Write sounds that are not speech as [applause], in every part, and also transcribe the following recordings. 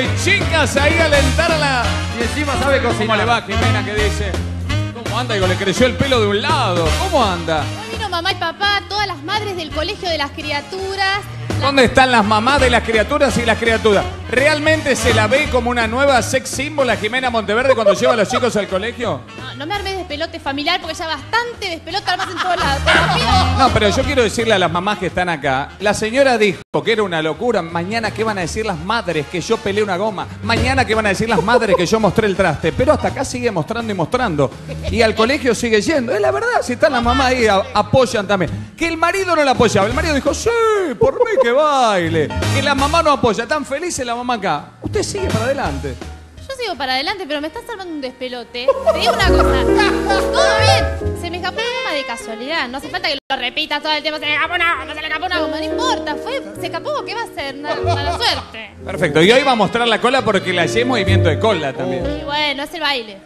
de chicas ahí a alentar a la. Y encima sabe ¿Cómo cocinar. le va, Jimena? ¿Qué dice? ¿Cómo anda? Digo, le creció el pelo de un lado. ¿Cómo anda? Hoy vino mamá y papá, todas las madres del colegio de las criaturas. ¿Dónde están las mamás de las criaturas y las criaturas? ¿Realmente se la ve como una nueva sex symbol a Jimena Monteverde cuando lleva a los chicos al colegio? No, no me armes despelote familiar porque ya bastante despelote armas en todos lados. Te lo pido. No, pero yo quiero decirle a las mamás que están acá, la señora dijo que era una locura, mañana qué van a decir las madres que yo peleé una goma, mañana qué van a decir las madres que yo mostré el traste, pero hasta acá sigue mostrando y mostrando. Y al colegio sigue yendo, es la verdad, si están las mamás ahí, a- apoyan también. Que el marido no la apoyaba, el marido dijo, sí, por mí que baile. Que la mamá no apoya, tan feliz la mamá acá. Usted sigue para adelante. Yo sigo para adelante, pero me estás armando un despelote. Te digo una cosa. Todo bien. Se me escapó una goma de casualidad. No hace falta que lo repitas todo el tiempo. Se le escapó una goma, se le escapó una goma. No importa. Fue, se escapó. ¿Qué va a hacer? Una mala suerte. Perfecto, y hoy va a mostrar la cola porque le hacemos movimiento de cola también. Y bueno, es el baile.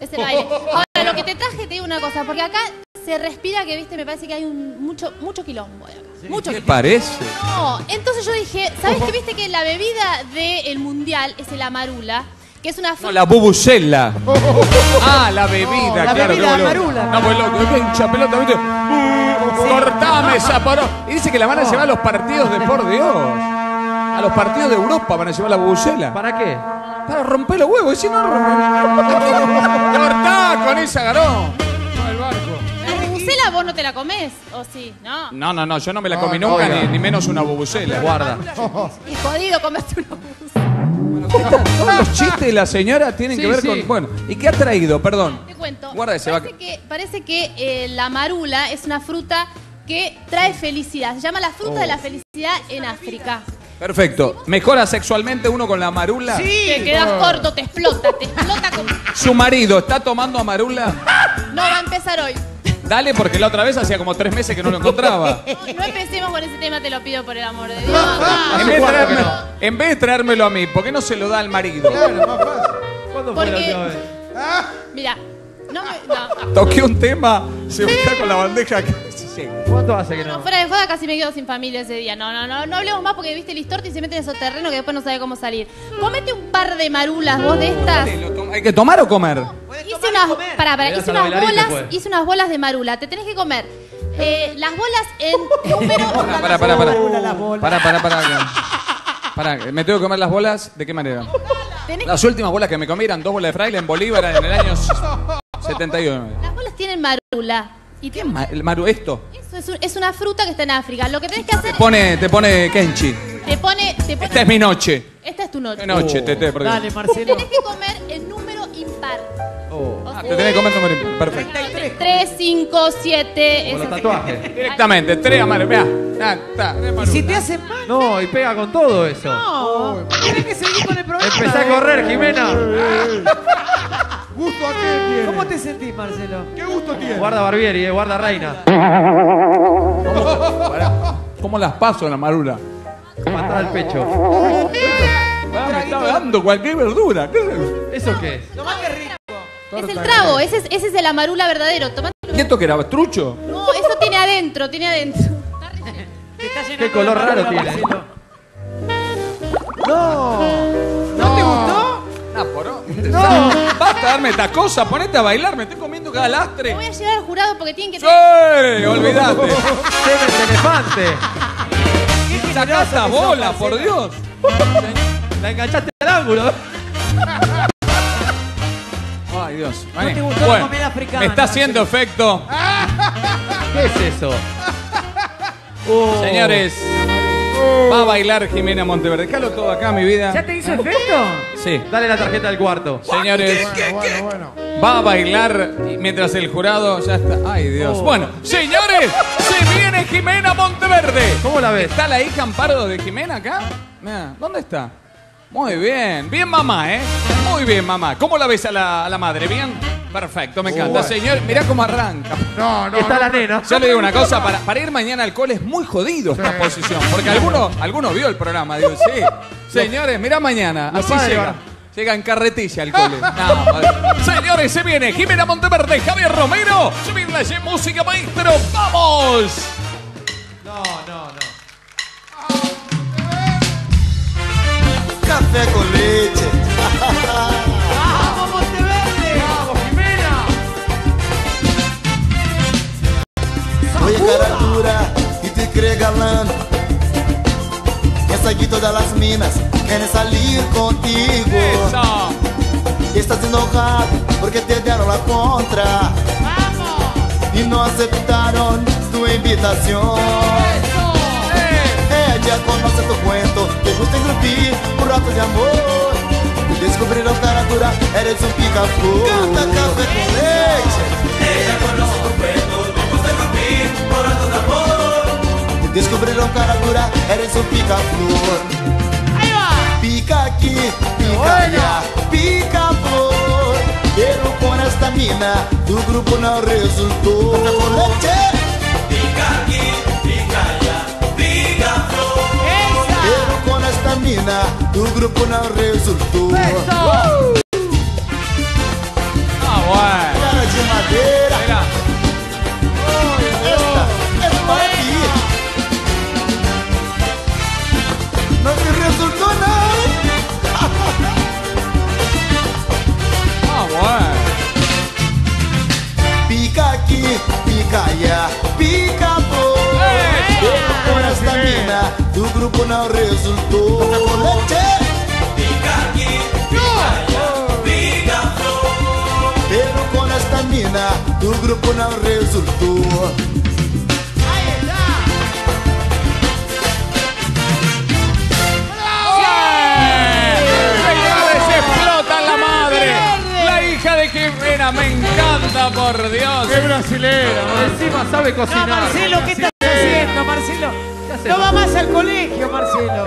Es el baile. Ahora, lo que te traje, te digo una cosa. Porque acá se respira que, viste, me parece que hay un mucho, mucho quilombo de acá. Mucho ¿Qué quilombo. parece? No, entonces yo dije, ¿sabes [laughs] qué? Viste que la bebida del mundial es el amarula, que es una No, la bubucela. [laughs] Ah, la bebida, la claro. bebida boludo. amarula. No, pues loco, qué hincha pelota, ¿viste? Uh, Cortame esa poró. Y dice que la van a llevar a los partidos de por Dios. A los partidos de Europa van a llevar la bubucela. ¿Para qué? Para romper los huevos. Y si no, [laughs] cortá con esa garón. Bubucela vos no te la comés? ¿O sí? No. No, no, no, yo no me la comí nunca, oiga. ni, ni menos una bubucela. Guarda. Es jodido comerte una bubucela. Todos los chistes de la señora tienen Sí, que ver sí. con. Bueno, ¿y qué ha traído? Perdón. Te cuento. Guarda ese, va. parece que, parece que eh, la marula es una fruta que trae felicidad. Se llama la fruta de la felicidad en África. Perfecto. ¿Mejora sexualmente uno con la marula? Te quedas corto, te explota, te explota como... ¿Su marido está tomando amarula? No va a empezar hoy. Dale, porque la otra vez hacía como tres meses que no lo encontraba. [laughs] No, empecemos con ese tema, te lo pido por el amor de Dios. Ah, En vez, de traerme- en vez de traérmelo a mí, ¿por qué no se lo da al marido? ¿Cuándo fue la Porque- última vez? Mira, no me... No. Toqué un tema, se me está con la bandeja acá. Sí. ¿Cuánto hace que No, no? fuera de joda casi me quedo sin familia ese día. No, no, no, no hablemos más porque viste listorte y se mete en esos terrenos que después no sabe cómo salir. Comete un par de marulas vos de estas. ¿Lo toma- ¿Hay que tomar o comer? Hice unas, pará, pará, hice unas bolas, pues. hice unas bolas de marula. Te tenés que comer eh, las bolas en [laughs] número. Para, para, para. Marula, las bolas. Para, para, para. Para, ¿me tengo que comer las bolas? ¿De qué manera? Las últimas bolas que me comí eran dos bolas de fraile en Bolívar en el año [laughs] 71. las bolas tienen marula. Y ¿Qué tienen- ma- el maru esto? eso es, un- es una fruta que está en África. Lo que tenés que hacer Te pone, te pone Kenchi. te pone, te pone. Esta es mi noche. Esta es tu noche. Noche, Tete, por Dios. Dale, Marcelo. Tenés que comer en. Oh, Ah, te tenés que comer número impar. Perfecto. 3, 5, 7. con los tatuajes. Directamente, tres está, Y maru. si te hacen mal, No, y pega con todo eso. no. Tienes que seguir con el programa. Empecé a correr, Jimena. ¿Gusto a qué tiene? ¿Cómo te sentís, Marcelo? ¿Qué gusto tiene? Guarda Barbieri, eh, guarda Reina. ¿Cómo las paso en la marula? Matar al pecho. Me estaba dando cualquier verdura. ¿Qué es eso? ¿Eso qué es? Es el trago, ese es, ese es el amarula verdadero. Tomate- ¿Y esto qué era? ¿Trucho? No, eso tiene adentro, tiene adentro. Está Qué color raro tiene. No. ¿No te gustó? Ah, poró. [laughs] Basta de darme esta cosa, ponete a bailar, me estoy comiendo cada lastre. Me voy a llevar al jurado porque tienen que ¡Sí! Olvídate. [laughs] De elefante. Sacá bola, por Dios. La enganchaste al ángulo. [laughs] Ay, Dios. ¿No te Vení. gustó la Bueno, comida africana? me está haciendo efecto. [laughs] ¿Qué es eso? Oh. Señores, va a bailar Jimena Monteverde. Déjalo todo acá, mi vida. ¿Ya te hizo efecto? Sí. Dale la tarjeta del cuarto. Señores, Bueno, bueno. va a bailar mientras el jurado ya está. Ay, Dios. Oh. Bueno, señores, se viene Jimena Monteverde. ¿Cómo la ves? ¿Está la hija Amparo de Jimena acá? Mira, ¿dónde está? Muy bien, bien mamá, ¿eh? Muy bien mamá. ¿Cómo la ves a la, a la madre? ¿Bien? Perfecto, me encanta. Señor, mirá cómo arranca. No, no. Está no. la nena. Yo le digo una cosa, para, para ir mañana al cole es muy jodido esta posición, porque alguno, alguno vio el programa, digo, sí. [laughs] Señores, mirá mañana, así llega. Llega en carretilla al cole. [laughs] No. Señores, se viene Jimena Monteverde, Javier Romero, subir la Ye música maestro, ¡vamos! café con leche. ¡Vamos, Monteverde! ¡Vamos, Jimena! Cara dura, y te cree galán. Essa aqui todas as minas querem salir contigo. Eso. Estás enojado porque te deram la contra. Vamos. E não aceitaram tu invitação. Eso. ¡Eh! Ella conoce tu cuento, te gusta engrupir un rato de amor. Y descubrieron cara dura, eres un picaflor. Canta café con leche. Ella conoce tu cuento, te gusta engrupir un rato de amor. Y descubrieron cara dura, eres un picaflor. Pica aquí, pica allá, pica flor. Pero con esta mina, tu grupo no resultó. Café con leche. Mina, tu grupo no resultó. Ah, bueno. Cara de madeira, grupo no resultó. Pero con esta mina, tu grupo no resultó. Señores, explota la madre. La hija de Jimena, me encanta, por Dios. Qué brasilera, Encima sabe No, cocinar. Marcelo, ¿qué estás No va más al colegio, Marcelo.